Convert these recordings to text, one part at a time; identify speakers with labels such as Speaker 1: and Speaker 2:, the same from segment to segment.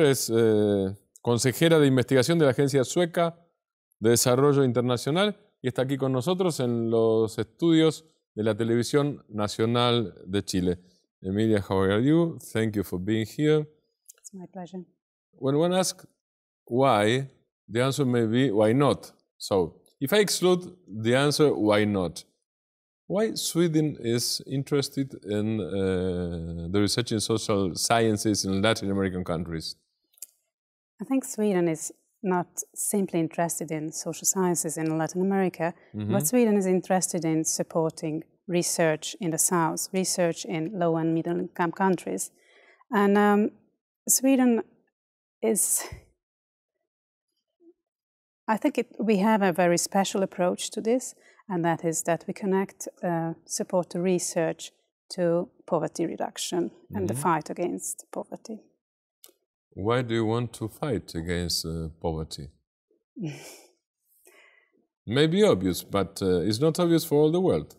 Speaker 1: Es eh, consejera de investigación de la Agencia Sueca de Desarrollo Internacional y está aquí con nosotros en los estudios de la Televisión Nacional de Chile. Emilia, how are you? Thank you for being here.
Speaker 2: It's my pleasure.
Speaker 1: When one asks why, the answer may be why not. So, if I exclude the answer why not, why Sweden is interested in uh, the research in social sciences in Latin American countries?
Speaker 2: I think Sweden is not simply interested in social sciences in Latin America, but Sweden is interested in supporting research in the South, research in low and middle income countries. And um, Sweden is, I think it, we have a very special approach to this, and that is that we connect uh, support to research to poverty reduction and the fight against poverty.
Speaker 1: Why do you want to fight against uh, poverty? Maybe obvious, but uh, it's not obvious for all the world.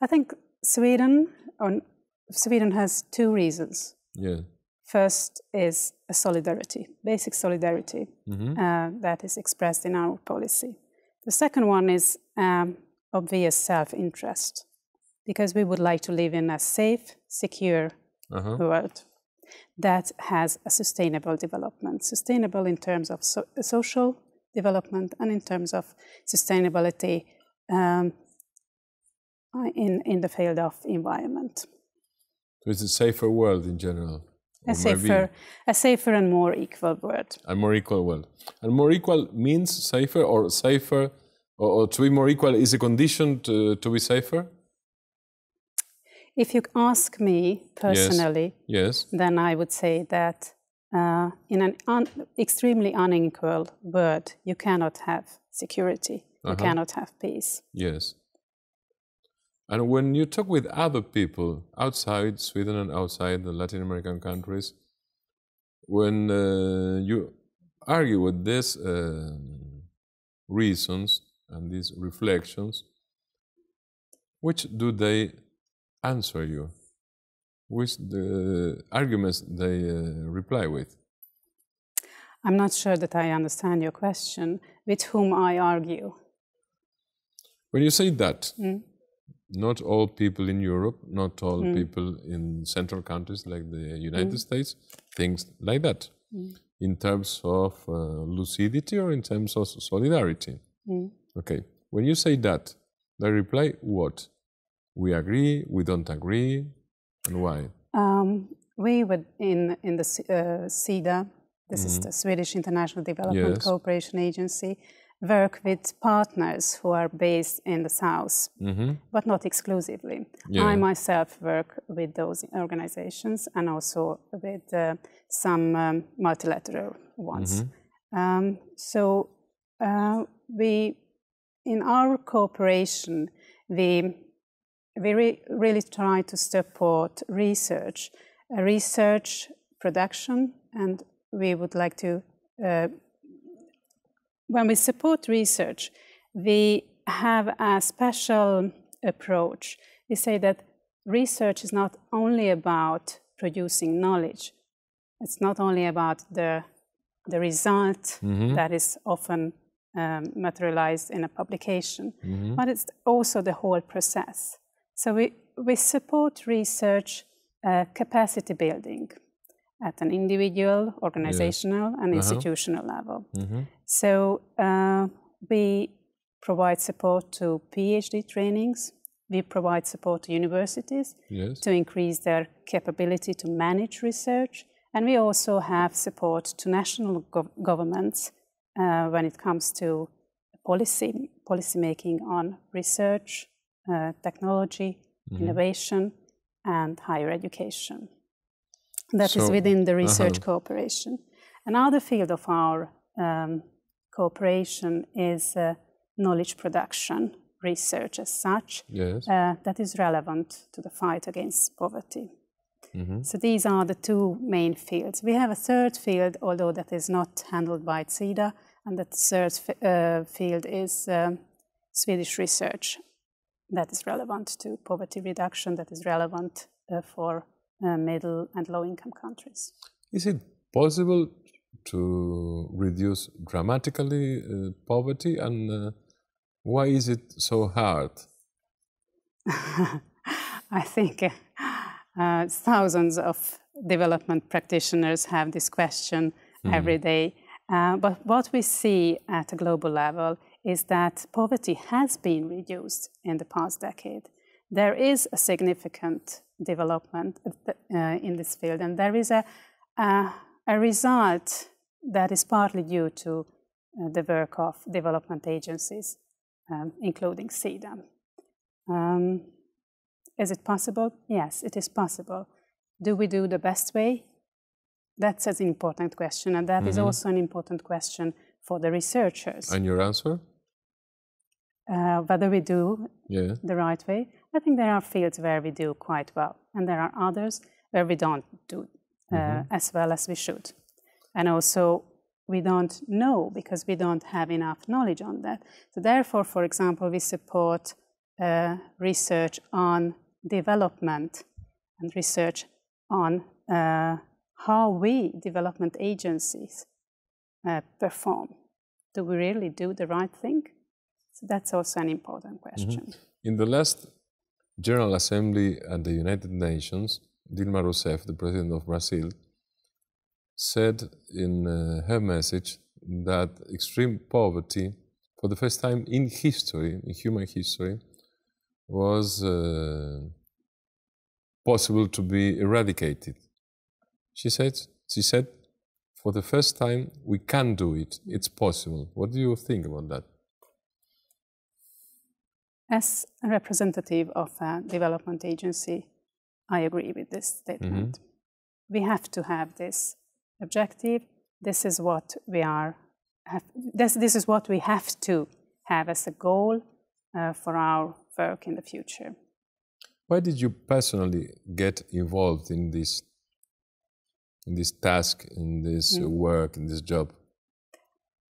Speaker 2: I think Sweden, on, Sweden has two reasons.
Speaker 1: Yeah.
Speaker 2: First is a solidarity, basic solidarity uh, that is expressed in our policy. The second one is um, obvious self interest, because we would like to live in a safe, secure
Speaker 1: Uh-huh.
Speaker 2: world that has a sustainable development, sustainable in terms of so- social development and in terms of sustainability um, in, in the field of environment.
Speaker 1: So it's a safer world in general.
Speaker 2: A safer, a safer and more equal world.
Speaker 1: a more equal world. And more equal means safer, or safer, or, or to be more equal is a condition to, to be safer?
Speaker 2: If you ask me personally,
Speaker 1: Yes.
Speaker 2: then I would say that uh, in an un- extremely unequal world, you cannot have security, you cannot have peace.
Speaker 1: Yes. And when you talk with other people outside Sweden and outside the Latin American countries, when uh, you argue with these uh, reasons and these reflections, which do they answer you? with the arguments they uh, reply with?
Speaker 2: I'm not sure that I understand your question. With whom I argue?
Speaker 1: When you say that, hmm? not all people in Europe, not all hmm. people in central countries like the United hmm. States, things like that, in terms of uh, lucidity or in terms of solidarity. Okay, when you say that, they reply what? We agree, we don't agree, and why?
Speaker 2: Um, we would in in the uh, SIDA, this is the Swedish International Development
Speaker 1: Yes.
Speaker 2: Cooperation Agency, work with partners who are based in the south, but not exclusively.
Speaker 1: Yeah.
Speaker 2: I myself work with those organizations and also with uh, some um, multilateral ones. Um, so uh, we, in our cooperation, we we re- really try to support research, uh, research production, and we would like to. Uh, when we support research, we have a special approach. We say that research is not only about producing knowledge. It's not only about the the result that is often um, materialized in a publication, but it's also the whole process. So we, we support research uh, capacity building at an individual, organizational, and institutional level. So uh, we provide support to PhD trainings. We provide support to universities
Speaker 1: Yes.
Speaker 2: to increase their capability to manage research. And we also have support to national gov- governments uh, when it comes to policy, policy making on research, uh, technology, innovation, and higher education. That is
Speaker 1: So-
Speaker 2: within the research cooperation. Another field of our um, cooperation is uh, knowledge production, research as such,
Speaker 1: Yes.
Speaker 2: uh, that is relevant to the fight against poverty. So these are the two main fields. We have a third field, although that is not handled by SIDA, and that third f- uh, field is um, Swedish research that is relevant to poverty reduction, that is relevant uh, for uh, middle and low income countries.
Speaker 1: Is it possible to reduce dramatically uh, poverty and uh, why is it so hard?
Speaker 2: I think uh, thousands of development practitioners have this question mm. every day. Uh, but what we see at a global level is that poverty has been reduced in the past decade. There is a significant development uh, in this field, and there is a, a, result that is partly due to uh, the work of development agencies, um, including SIDA. Um, is it possible? Yes, it is possible. Do we do the best way? That's an important question, and that mm -hmm. is mm-hmm. also an important question for the researchers.
Speaker 1: And your answer?
Speaker 2: Uh, whether we do yeah. the right way. I think there are fields where we do quite well, and there are others where we don't do uh, mm -hmm. as well as we should. And also, we don't know because we don't have enough knowledge on that. So, therefore, for example, we support uh, research on development and research on uh, how we, development agencies, uh, perform. Do we really do the right thing? So that's also an important mm-hmm. question. Mm -hmm.
Speaker 1: In the last General Assembly at the United Nations, Dilma Rousseff, the president of Brazil, said in uh, her message that extreme poverty, for the first time in history, in human history, was uh, possible to be eradicated. She said, she said, for the first time, we can do it. It's possible. What do you think about that?
Speaker 2: As a representative of a development agency, I agree with this statement. Mm -hmm. We have to have this objective. This is what we are. Have, this, this is what we have to have as a goal uh, for our work in the future.
Speaker 1: Why did you personally get involved in this in this task, in this mm. work, in this job?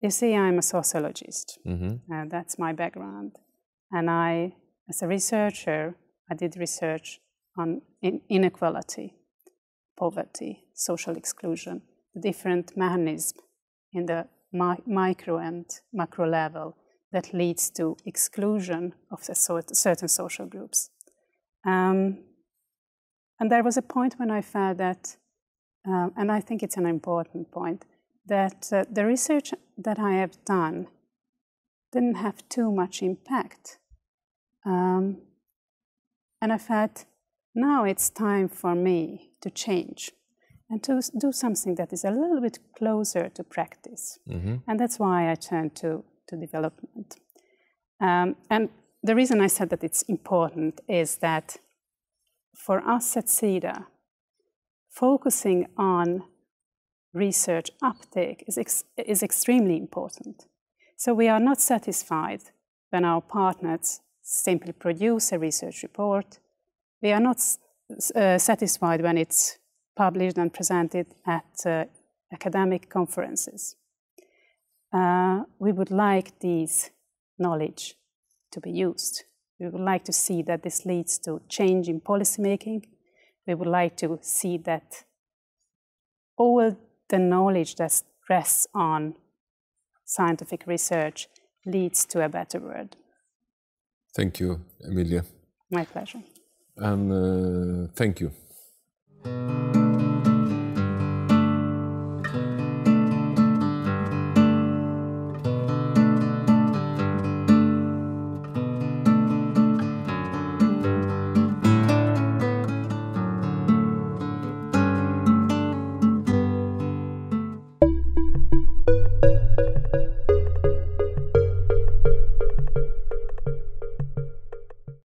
Speaker 2: You see, I'm a sociologist. Mm -hmm. uh, that's my background. And I, as a researcher, I did research on in inequality, poverty, social exclusion, the different mechanisms in the mi micro and macro level that leads to exclusion of certain social groups. Um, and there was a point when I felt that, um, and I think it's an important point, that uh, the research that I have done didn't have too much impact. Um, and I felt now it's time for me to change and to do something that is a little bit closer to practice. Mm-hmm. And that's why I turned to, to development. Um, and the reason I said that it's important is that for us at SIDA, focusing on research uptake is, ex- is extremely important. So we are not satisfied when our partners simply produce a research report. We are not uh, satisfied when it's published and presented at uh, academic conferences. Uh, we would like these knowledge to be used. We would like to see that this leads to change in policymaking. We would like to see that all the knowledge that rests on scientific research leads to a better world.
Speaker 1: Thank you, Emilia.
Speaker 2: My pleasure.
Speaker 1: And uh, thank you.